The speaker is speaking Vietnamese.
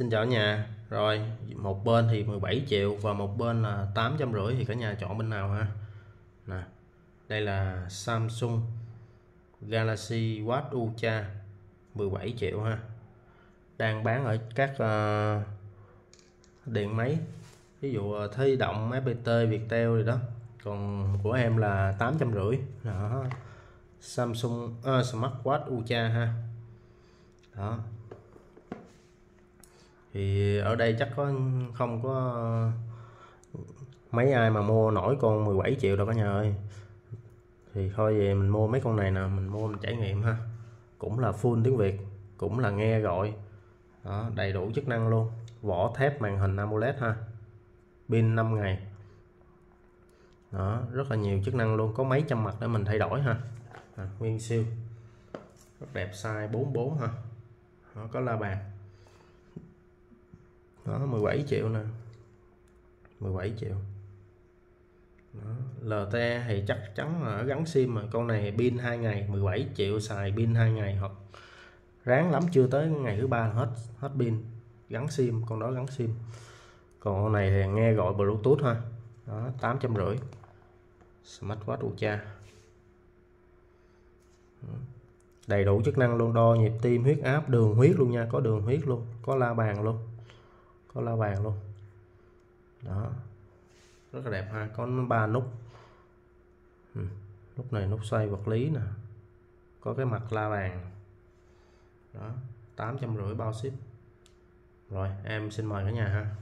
Xin chào nhà. Rồi một bên thì 17 triệu và một bên là 850 thì cả nhà chọn bên nào ha? Nè đây là Samsung Galaxy Watch Ultra 17 triệu ha. Đang bán ở các uh, điện máy ví dụ ờ, Thế động FPT Viettel gì đó. Còn của em là 850 đó Samsung ờ, uh, Smartwatch Ultra ha. Đó thì ở đây chắc có không có mấy ai mà mua nổi con 17 triệu đâu cả nhà ơi. Thì thôi về mình mua mấy con này nè mình mua mình trải nghiệm ha. Cũng là full tiếng Việt cũng là nghe gọi. Đó, đầy đủ chức năng luôn. Vỏ thép màn hình AMOLED ha. Pin 5 ngày. Đó rất là nhiều chức năng luôn. Có mấy trăm mặt để mình thay đổi ha. À, nguyên siêu. Rất đẹp size 44 ha. Đó, có la bàn đó 17 triệu nè. 17 triệu. Đó. LTE thì chắc chắn là gắn sim mà. Con này pin 2 ngày 17 triệu xài pin 2 ngày hoặc ráng lắm, chưa tới ngày thứ ba hết hết pin. Gắn sim, con đó gắn sim. Còn con này thì nghe gọi bluetooth ha. Đó, tám trăm rưỡi. Smartwatch ultra đầy đủ chức năng luôn, đo nhịp tim, huyết áp, đường huyết luôn nha. Có đường huyết luôn, có la bàn luôn có la bàn luôn. Đó. Rất là đẹp ha. Có ba nút. Ừ. nút này nút xoay vật lý nè. Có cái mặt la bàn đó. Tám trăm rưỡi bao ship. Rồi, em xin mời cả nhà ha.